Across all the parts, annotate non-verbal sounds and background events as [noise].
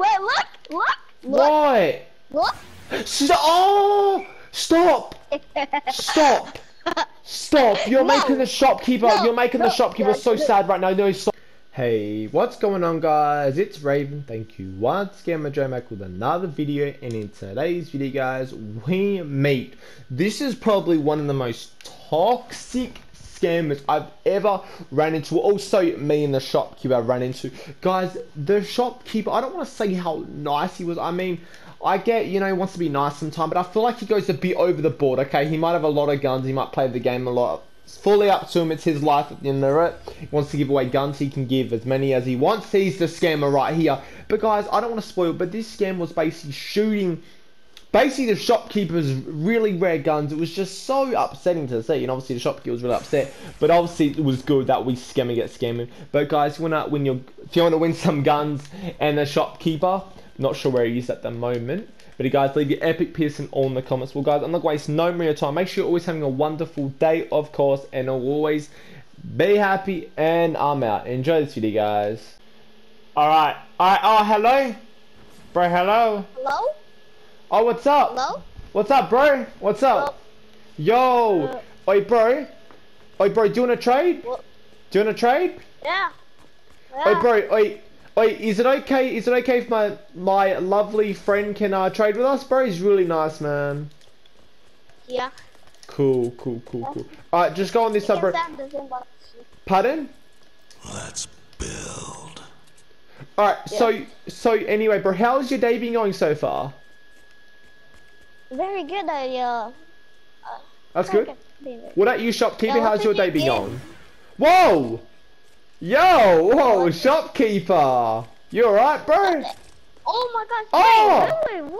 wait, look, look, look, What? look. Stop! Oh! Stop! Stop! [laughs] Stop! You're No. making the shopkeeper. No. you're making the No. shopkeeper so sad right now. No, stop. Hey, what's going on, guys? It's Raven. Thank you once again, my Joe Mac, with another video. And in today's video, guys, we meet. This is probably one of the most toxic scammers I've ever ran into. Also, me and the shopkeeper I ran into. Guys, the shopkeeper, I don't want to say how nice he was. I mean, I get, you know, he wants to be nice sometimes, but I feel like he goes a bit over the board, okay? He might have a lot of guns, he might play the game a lot. It's fully up to him, it's his life at the end of it. He wants to give away guns, he can give as many as he wants. He's the scammer right here. But guys, I don't want to spoil, but this scam was basically shooting basically the shopkeeper's really rare guns. It was just so upsetting to see, and obviously the shopkeeper was really upset. But obviously it was good that we scamming get scamming. But guys, when uh, when you if you want to win some guns and the shopkeeper, not sure where he is at the moment. But guys leave your epic Pearson all in the comments. Well, guys, I'm not wasting no more time. Make sure you're always having a wonderful day, of course, and always be happy. And I'm out. Enjoy this video, guys. All right. All right. Oh, hello, bro. Hello. Hello? Oh, what's up? Hello? What's up, bro? What's up? Yo! Uh, Oi, bro. Oi, bro, do you want to trade? What? Do you want to trade? Yeah. Oi, bro, oi, oi, is it okay, is it okay if my, my lovely friend can, uh, trade with us, bro? He's really nice, man. Yeah. Cool, cool, cool, cool. Alright, just go on this You sub, bro. can send this inbox. Pardon? Let's build. Alright, Yeah. so, so, anyway, bro, how's your day been going so far? Very good, idea. uh... That's good. What about you, shopkeeper? Yeah, how's your day been going? Whoa! Yo! Whoa, shopkeeper! You alright, bro? Oh my gosh, Oh! wait, really?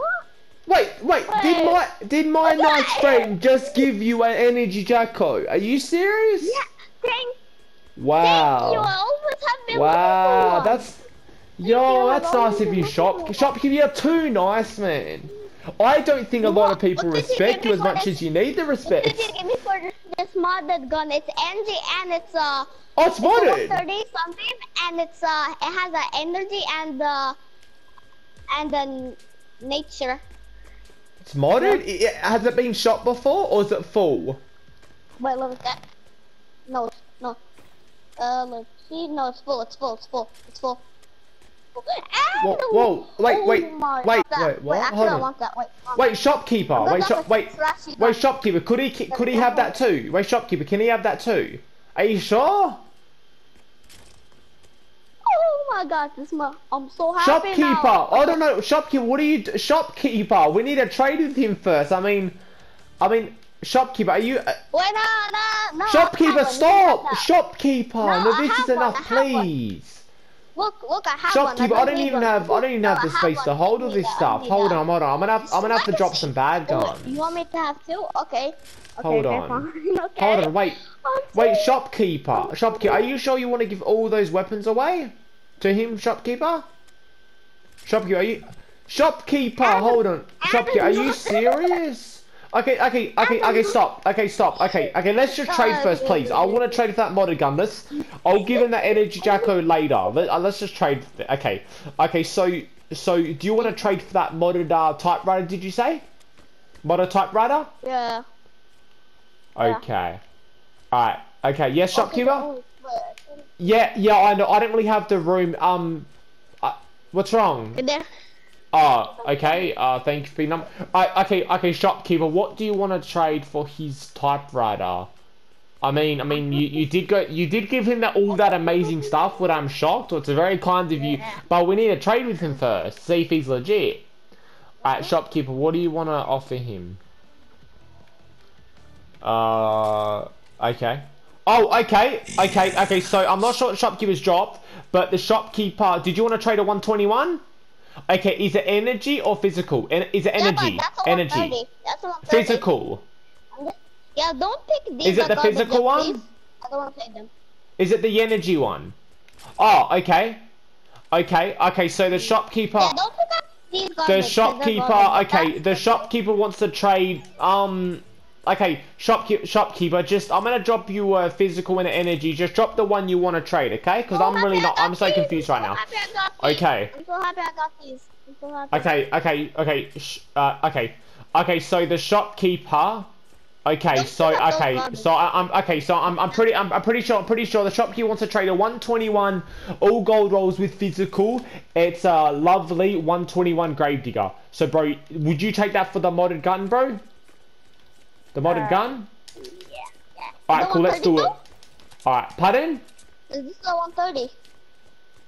Wait, wait, did my did my nice friend just give you an energy jacko? Are you serious? Yeah, thank, Wow. thank you, I have been Wow, looking for one. that's yo, that's nice of you, shop shopkeeper. You're too nice, man. I don't think a lot of people What respect you as much this? as you need the What respect. did you give me for this, modded gun? It's NG and it's uh Oh, it's it's a modded. 130 something and it's uh it has a energy and uh and then nature. It's modded. I- I- Has it been shot before, or is it full? Wait, look at that. No, no. Uh, let's see. No, it's full. It's full. It's full. It's full. Whoa, whoa, wait, oh wait, wait, that. wait, what? Actually, Hold on. Wait. Wait, shopkeeper. Wait, shop. have Wait, wait, shopkeeper. Could he? Could he have that too? Wait, shopkeeper. Can he have that too? Are you sure? Oh my god, this my. I'm so happy Shopkeeper. now. I don't know. Shopkeeper. What are you? Shopkeeper. We need to trade with him first. I mean, I mean, shopkeeper. Are you? Uh, Wait, no, no, no. Shopkeeper, stop! Shopkeeper. No, No, this is enough, have one. Look, look, I have Shopkeeper, one. I don't even have. I don't even have No, the space to hold all this stuff. Hold on, hold on. I'm gonna have. I'm gonna have to drop some bad guns. You want me to have two? Okay. okay Hold on. [laughs] okay. Hold on. Wait. Wait, shopkeeper. Shopkeeper, are you sure you want to give all those weapons away to him, shopkeeper? Shopkeeper, are you? Shopkeeper, hold on. Shopkeeper, are you [laughs] serious? Okay, okay, okay, okay, stop. Okay, stop. Okay, okay, let's just trade first, please. I want to trade for that modded gun. Let's. I'll give him that energy jacko later. Let, uh, let's just trade. Okay, okay. So, so do you want to trade for that modded uh, typewriter? Did you say? Modded typewriter? Yeah. Yeah. Okay. Alright. Okay. Yes, shopkeeper. Yeah, yeah, I know. I don't really have the room. Um, uh, what's wrong? Okay, there. Oh, okay. Uh, thank you for number. Uh, okay, okay, shopkeeper. What do you want to trade for his typewriter? I mean, I mean, you, you did go, you did give him that all that amazing stuff. But I'm shocked. It's a very kind of you. But we need to trade with him first. See if he's legit. Alright, shopkeeper. What do you want to offer him? Uh, okay. Oh, okay, okay, okay. So I'm not sure what shopkeeper's dropped, but the shopkeeper. Did you want to trade a 121? Okay, is it energy or physical? En- is it Yeah, energy? that's energy. That's Physical. Yeah, don't pick these. Is it the physical one? please. I don't want to take them. Is it the energy one? Oh, okay. Okay, okay. So the shopkeeper. Yeah, don't pick up these. The shopkeeper. Okay, the shopkeeper wants to trade. Um. Okay, shopkeeper, shopkeeper, just I'm gonna drop you a physical and energy. Just drop the one you want to trade, okay? Because I'm really not. I'm so confused right now. Okay. I'm so happy I got these. I'm so happy. Okay, okay, okay, sh uh, okay, okay. So the shopkeeper. Okay, so put up those okay, so I, I'm okay. So I'm I'm pretty I'm, I'm pretty sure I'm pretty sure the shopkeeper wants to trade a 121 all gold rolls with physical. It's a lovely 121 gravedigger. So bro, would you take that for the modded gun, bro? The modded Uh, gun? Yeah, yeah. Alright, cool. Let's do it. 132? Alright, pardon? Is this the 130?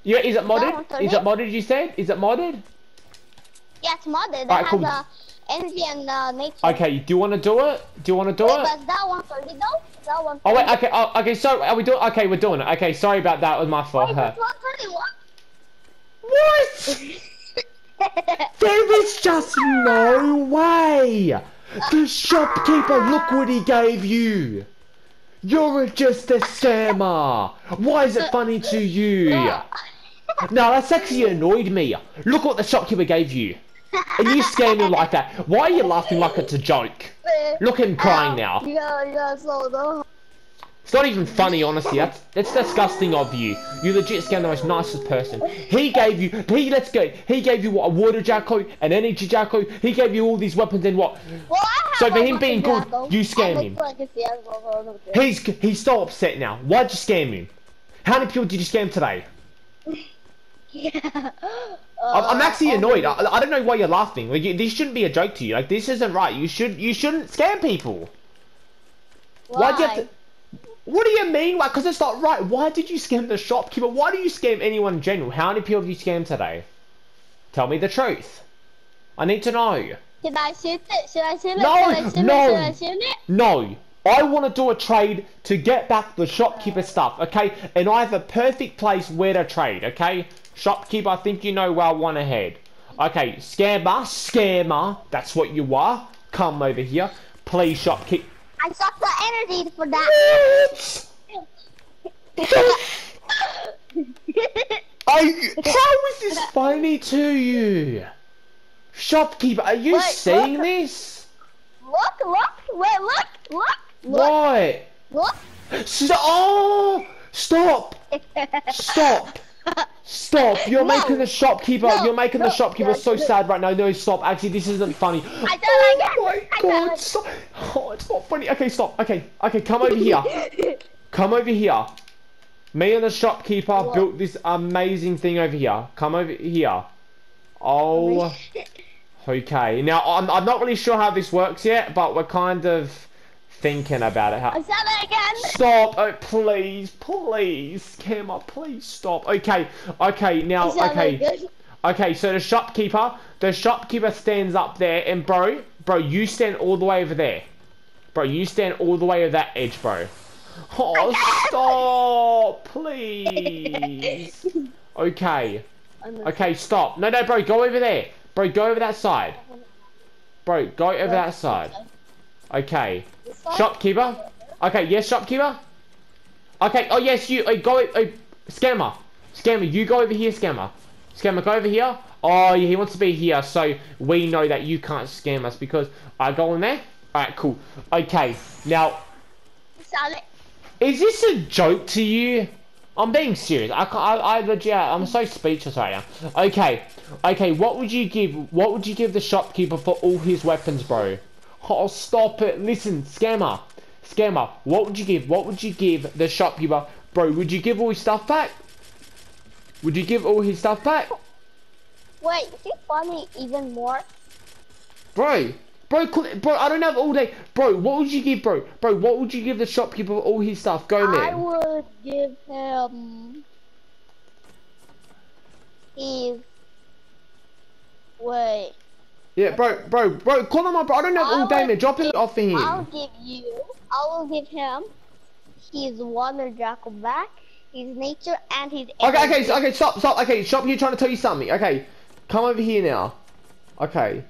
Yeah, is it modded? for Is it modded? You said? Is it modded? Yeah, it's modded. That Alright, has cool. uh, energy and uh, nature. Okay, do you want to do it? Do you want to do Wait, it? but that 130 though? Is that 130? Oh wait, okay, oh, okay. So are we doing? Okay, we're doing it. Okay, sorry about that. It was my fault. Wait, huh? it's 131. What? [laughs] There is just no way. The shopkeeper, look what he gave you. You're just a scammer. Why is it funny to you? No, that's actually annoyed me. Look what the shopkeeper gave you. And you scamming like that. Why are you laughing like it's a joke? Look at him crying uh, now. It's not even funny, honestly. That's that's disgusting of you. You legit scammed the most nicest person. He gave you. He let's go. He gave you what a water jacko, an energy jacko. He gave you all these weapons and what? Well, So for him being good, you scam him. Like a Seattle, okay. He's he's so upset now. Why'd you scam him? How many people did you scam today? Yeah. I'm, I'm Uh, actually annoyed. I, I don't know why you're laughing. Like you, this shouldn't be a joke to you. Like this isn't right. You should you shouldn't scam people. Why'd you have to? What do you mean? Why? Because it's not right. Why did you scam the shopkeeper? Why do you scam anyone in general? How many people have you scammed today? Tell me the truth. I need to know. Should I shoot it? Should I shoot it? No, Should I shoot no. it? Should I shoot it? No. I want to do a trade to get back the shopkeeper stuff, okay? And I have a perfect place where to trade, okay? Shopkeeper, I think you know where I want to head. Okay, scammer, scammer, that's what you are. Come over here. Please, shopkeeper. I suck the energy for that. I, how is this funny to you? Shopkeeper, are you Wait, seeing look. this? look, look, wait, look, look, look, What? look. Stop! Oh! Stop! Stop! [laughs] Stop! You're No. making the shopkeeper. No, you're making the shopkeeper no, so sad right now. No, stop. Actually, this isn't funny. I done oh it again. my I god! it. Stop! Oh, it's not funny. Okay, stop. Okay, okay, come over here. [laughs] Come over here. Me and the shopkeeper What? built this amazing thing over here. Come over here. Oh. Okay. Now I'm I'm not really sure how this works yet, but we're kind of thinking about it. How I said it again. Stop! Oh, please, please, Camera, please stop. Okay, okay, now, okay, okay. So the shopkeeper, the shopkeeper stands up there, and bro, bro, you stand all the way over there, bro. You stand all the way over that edge, bro. Oh, stop, please. Okay, [laughs] okay, stop. No, no, bro, go over there, bro. Go over that side, bro. Go over that side. Okay. Shopkeeper? Okay, yes, shopkeeper? Okay, oh yes, you, uh, go, uh, scammer. Scammer, you go over here, scammer. Scammer, go over here. Oh, yeah, he wants to be here, so we know that you can't scam us because I go in there. Alright, cool. Okay, now, Is this a joke to you? I'm being serious. I, ca- I, I legit, I'm so speechless right now. Okay, okay, what would you give, what would you give the shopkeeper for all his weapons, bro? Oh, stop it. Listen, scammer. Scammer, what would you give? What would you give the shopkeeper? Bro, would you give all his stuff back? Would you give all his stuff back? Wait, is it funny even more? Bro, bro, bro, I don't have all day. Bro, what would you give, bro? Bro, what would you give the shopkeeper all his stuff? Go, man. I would give him his wait. Yeah, bro, bro, bro, call him up, bro. I don't have all man. Drop it give- off for him. I'll give you. I will give him his water jacko back, his nature, and his. Okay, okay, okay, stop, stop. Okay, shop, you trying to tell you something. Okay, come over here now. Okay.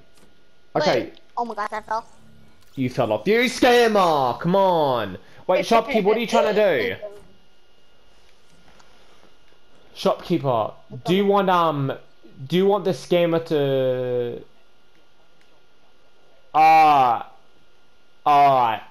Okay, Wait. Oh my gosh, I fell. you fell off. You scammer! Come on. Wait, shopkeeper, what are you trying to do? Shopkeeper, do you want um, do you want the scammer to? Ah. Alright.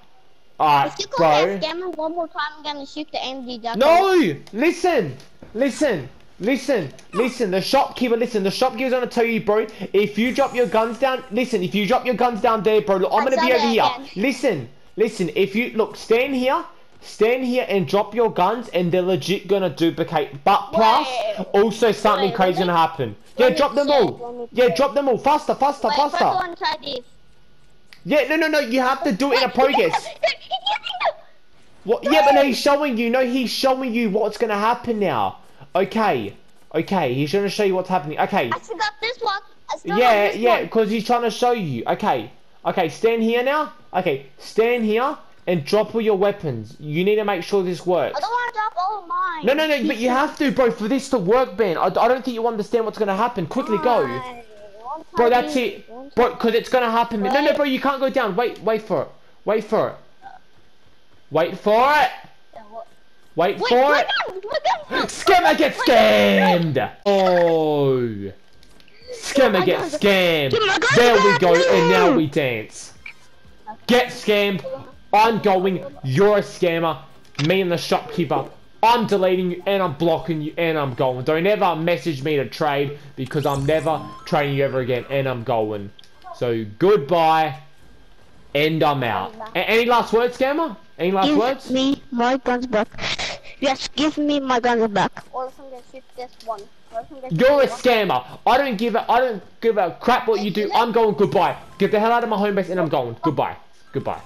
Alright, If you call bro. scammer one more time, I'm gonna shoot the MD duck. No! Listen! Listen! Listen! Listen! The shopkeeper, listen, the shopkeeper's gonna tell you, bro, if you drop your guns down, listen, if you drop your guns down there, bro, look, I'm gonna be over here. again. Listen! Listen, if you, look, stand here, stand here and drop your guns, and they're legit gonna duplicate. But plus, Wait. also something Wait, crazy gonna happen. Yeah, drop them all. Yeah, drop them all. Faster, faster, Wait, faster. wanna try this. Yeah, no, no, no, you have to do it in a [laughs] progress. [laughs] What? Yeah, but he's showing you. No, he's showing you what's gonna happen now. Okay, okay, he's gonna show you what's happening. Okay, I still got this one. Yeah, this yeah, because he's trying to show you. Okay, okay, stand here now. Okay, stand here and drop all your weapons. You need to make sure this works. I don't want to drop all of mine. No, no, no, but you [laughs] have to, bro, for this to work, Ben. I, I don't think you understand what's gonna happen. Quickly go. Bro, that's it. Bro, because it's gonna happen. No, no, bro, you can't go down. Wait, wait for it. Wait for it. Wait for it. Wait Wait, for it. gun, my gun. Scammer get scammed! Oh! Scammer get scammed! Give my gun There we go, and now now. we dance. Get scammed! I'm going, you're a scammer. Me and the shopkeeper. I'm deleting you, and I'm blocking you, and I'm going. Don't ever message me to trade, because I'm never trading you ever again, and I'm going. So, goodbye, and I'm out. A- any last words, scammer? Any last Give words? me my guns back. Yes, give me my guns back. Or else I'm gonna shoot this one. Or else I'm gonna You're a scammer. I don't give a I don't give a crap what you do. I'm going goodbye. Get the hell out of my home base and I'm going. Goodbye. Goodbye.